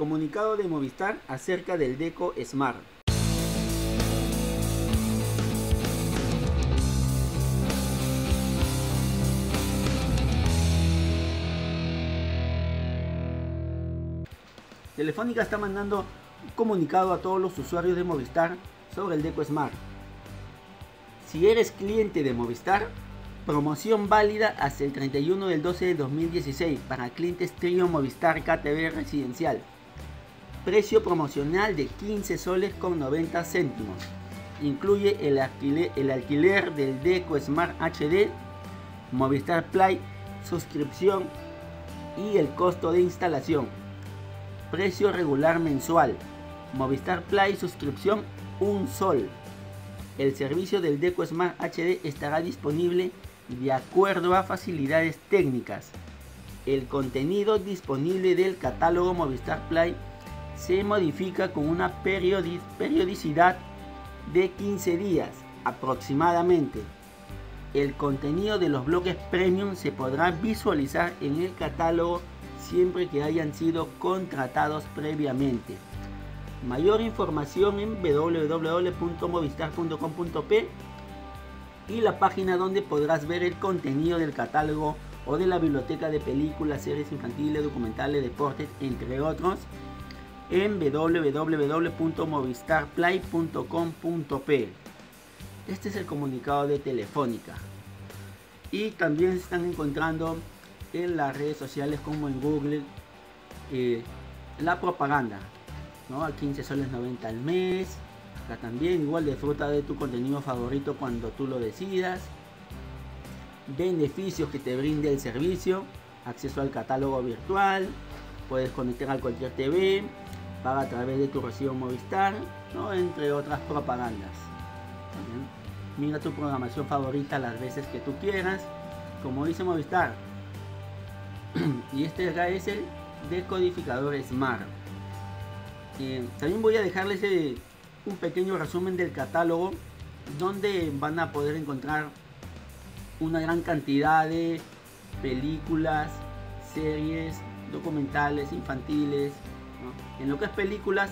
Comunicado de Movistar acerca del Deco Smart. Telefónica está mandando un comunicado a todos los usuarios de Movistar sobre el Deco Smart. Si eres cliente de Movistar, promoción válida hasta el 31 del 12 de 2016 para clientes Trio Movistar KTV residencial. Precio promocional de 15 soles con 90 céntimos. Incluye el alquiler, el alquiler del Deco Smart HD, Movistar Play, suscripción y el costo de instalación. Precio regular mensual. Movistar Play suscripción 1 sol. El servicio del Deco Smart HD estará disponible de acuerdo a facilidades técnicas. El contenido disponible del catálogo Movistar Play se modifica con una periodicidad de 15 días aproximadamente. El contenido de los bloques premium se podrá visualizar en el catálogo siempre que hayan sido contratados previamente. Mayor información en www.movistar.com.p y la página donde podrás ver el contenido del catálogo o de la biblioteca de películas, series infantiles, documentales, deportes, entre otros, en www.movistarplay.com.p. Este es el comunicado de Telefónica. Y también se están encontrando en las redes sociales como en Google eh, la propaganda. ¿no? A 15 soles 90 al mes. Acá también igual disfruta de tu contenido favorito cuando tú lo decidas. Beneficios que te brinde el servicio. Acceso al catálogo virtual. Puedes conectar a cualquier TV. Paga a través de tu recibo Movistar. ¿no? Entre otras propagandas. Mira tu programación favorita las veces que tú quieras. Como dice Movistar, y este acá es el decodificador Smart. Eh, también voy a dejarles eh, un pequeño resumen del catálogo donde van a poder encontrar una gran cantidad de películas, series, documentales, infantiles. En lo que es películas,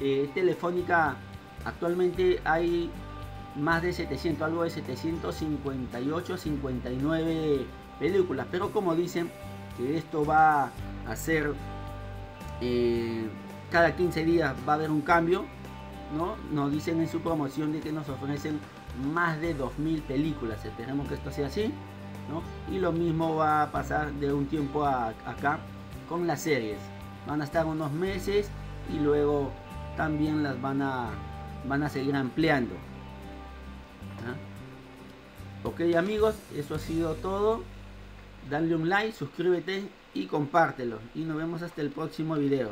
eh, Telefónica actualmente hay más de 700, algo de 758, 59 películas. Pero como dicen, que esto va a ser eh, cada 15 días va a haber un cambio, ¿no? Nos dicen en su promoción de que nos ofrecen más de 2.000 películas, esperemos que esto sea así, ¿no? Y lo mismo va a pasar de un tiempo a, acá con las series, van a estar unos meses y luego también las van a, van a seguir ampliando. ¿ah? Ok amigos, eso ha sido todo dale un like, suscríbete y compártelo. Y nos vemos hasta el próximo video.